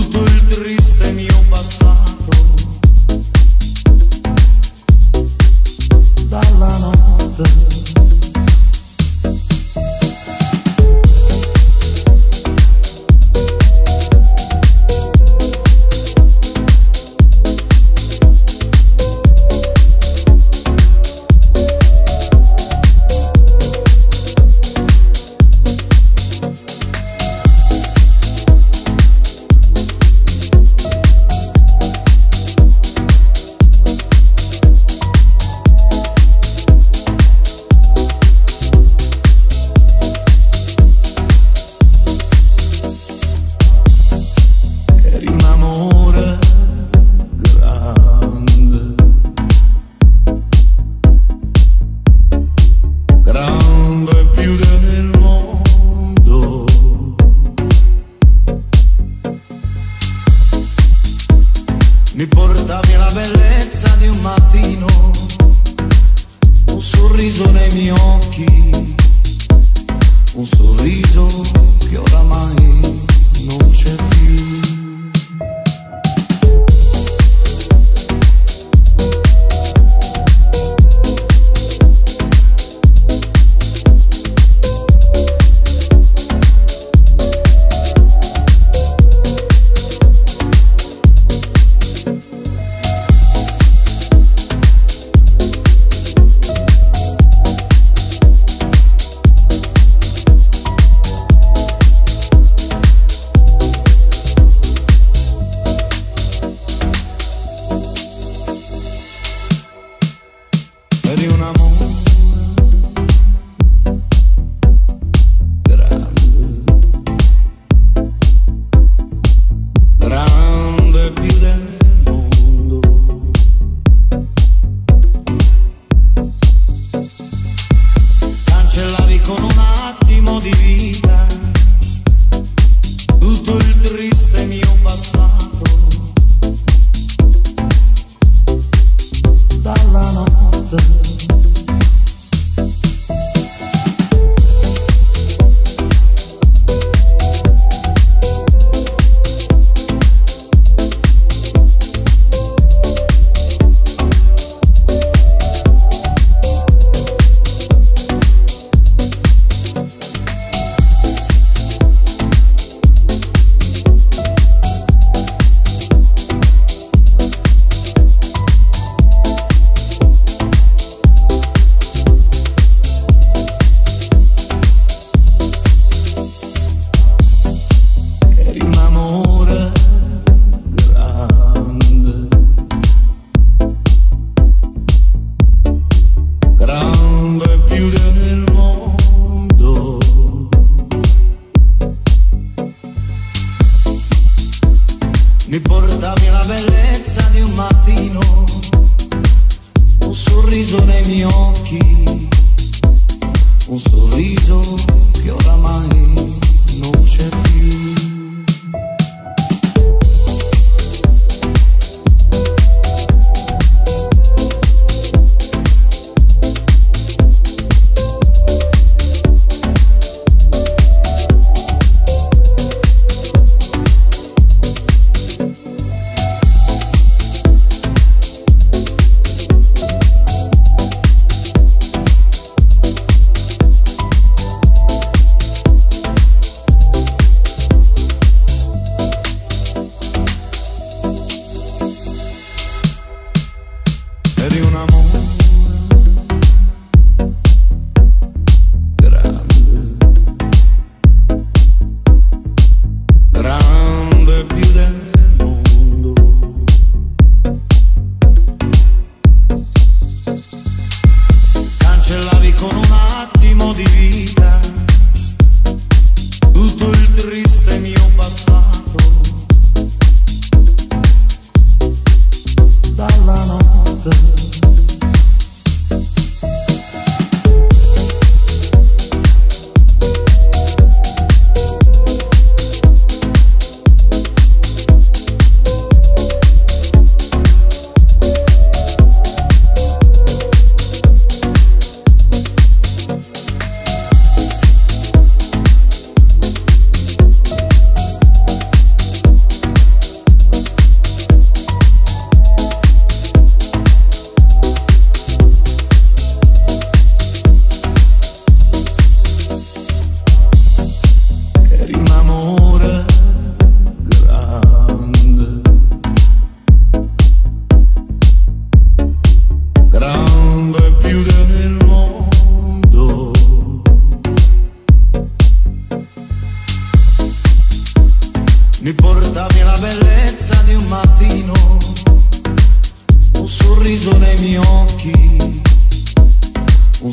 tutto il triste тебя Тут ультрыстомью посадил de un amor.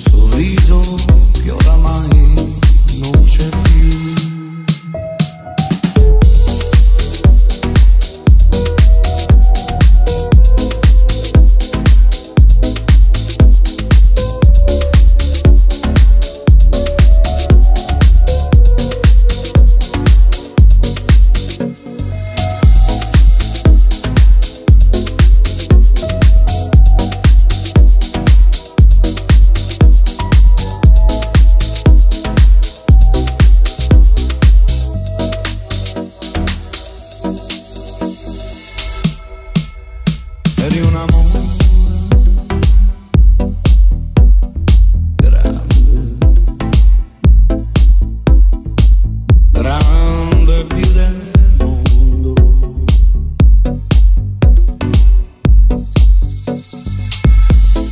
un sorriso che oramai non c'è più.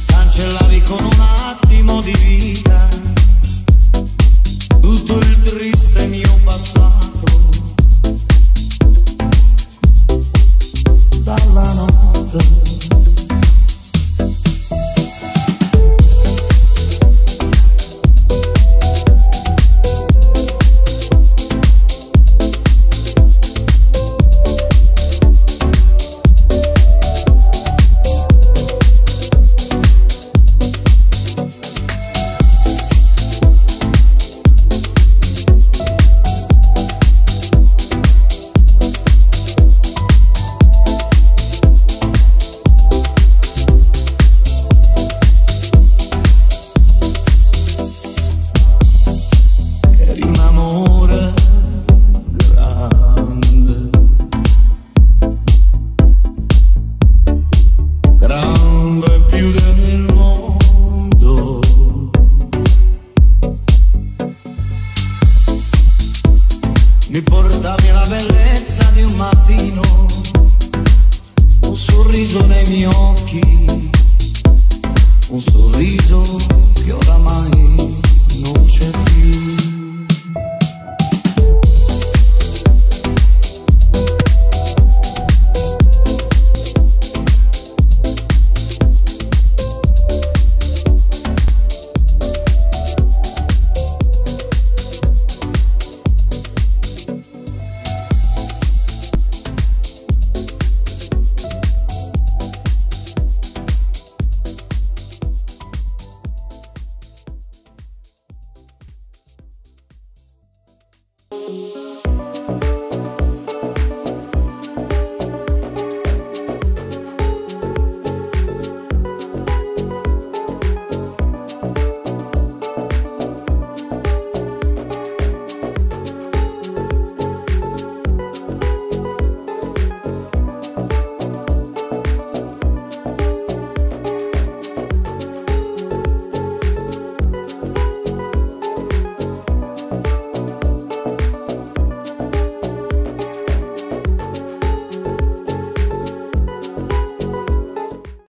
Cancellavi con un attimo di vita tutto il triste mio.